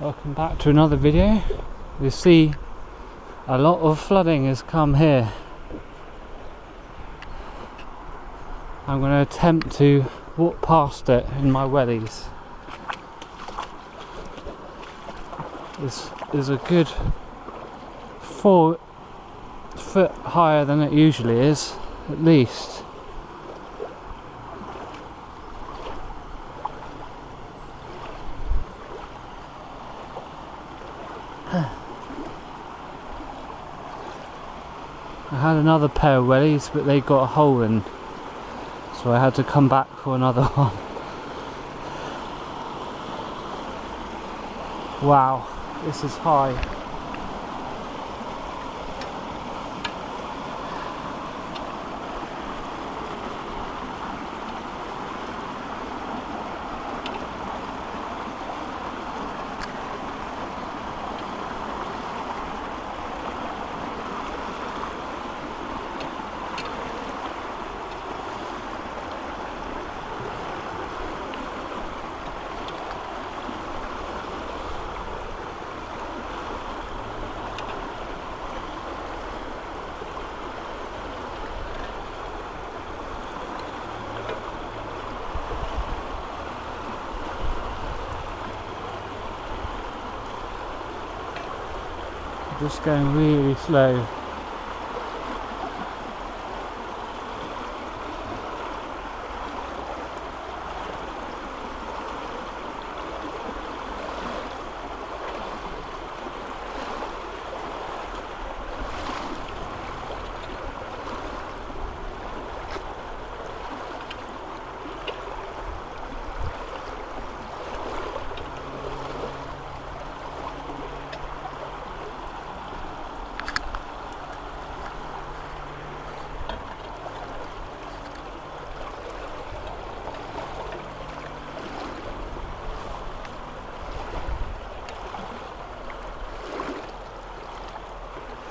Welcome back to another video. You see a lot of flooding has come here. I'm going to attempt to walk past it in my wellies. This is a good four foot higher than it usually is, at least. I had another pair of wellies, but they got a hole in, so I had to come back for another one. Wow, this is high. Just going really slow.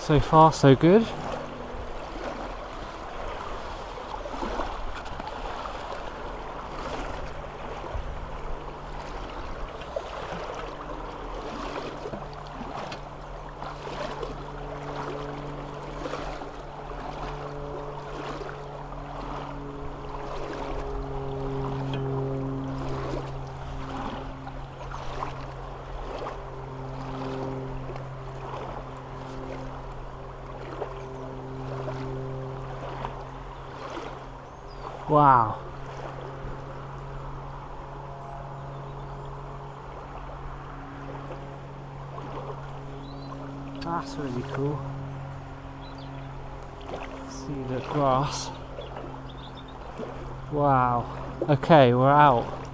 So far, so good. Wow. That's really cool. See the grass. Wow. Okay, we're out.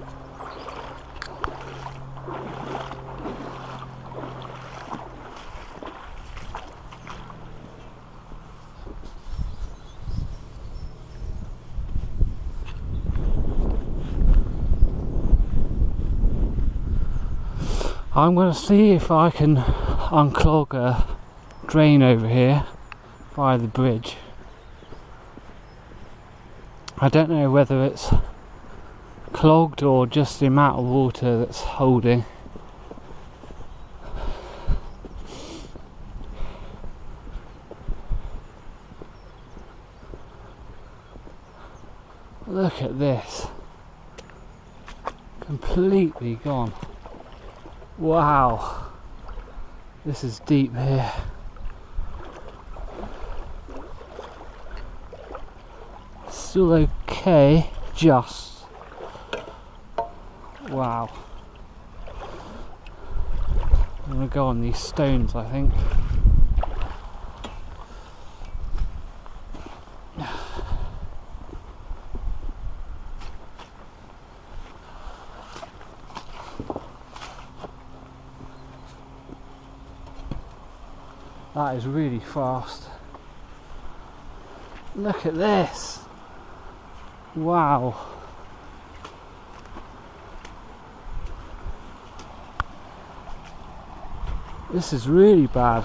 I'm going to see if I can unclog a drain over here by the bridge. I don't know whether it's clogged or just the amount of water that's holding. Look at this. Completely gone. Wow. This is deep here. Still okay, just. Wow. I'm gonna go on these stones, I think. That is really fast. Look at this. Wow. This is really bad.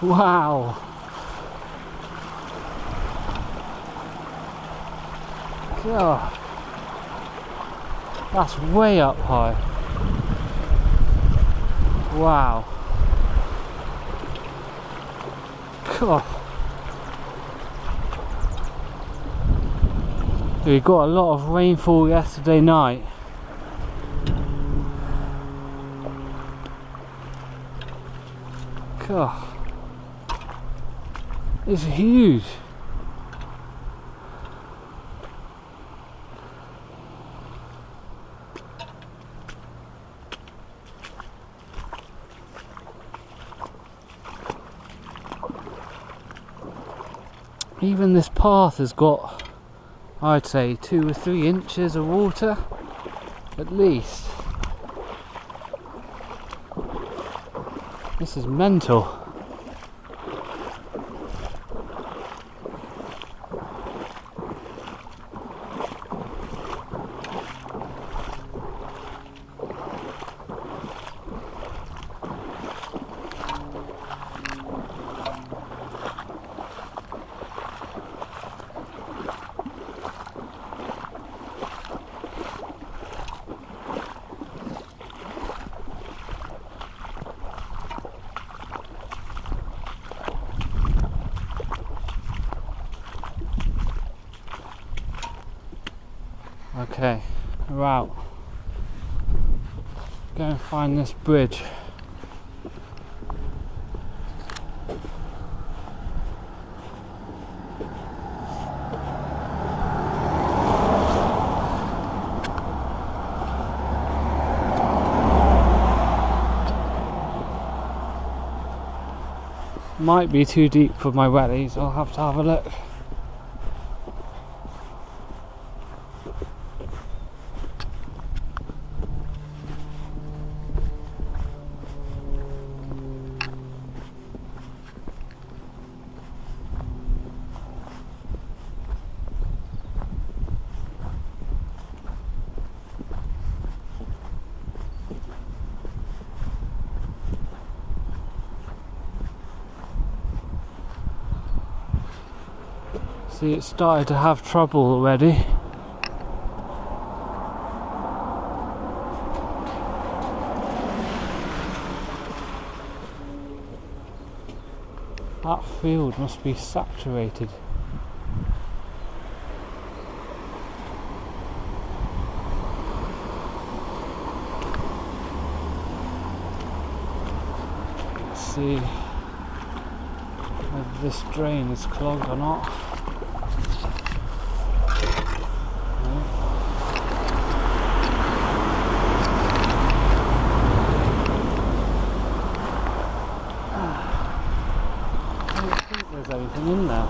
Wow. God. That's way up high. Wow. God. We got a lot of rainfall yesterday night. God. It's huge. Even this path has got, I'd say, two or three inches of water at least. This is mental. Okay, route. Go and find this bridge. Might be too deep for my wellies, I'll have to have a look. See, it started to have trouble already. That field must be saturated. Let's see whether this drain is clogged or not. I don't think there's anything in there.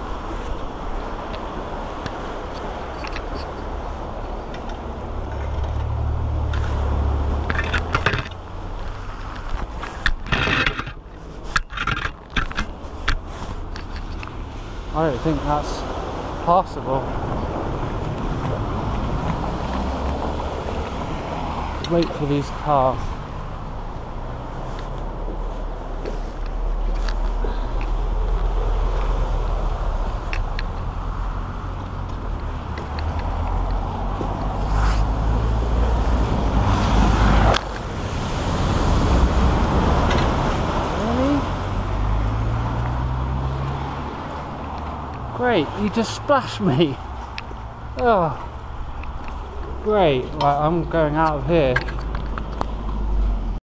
I don't think that's possible. Wait for these cars. Really? Great, you just splashed me. Oh, great. I'm going out of here.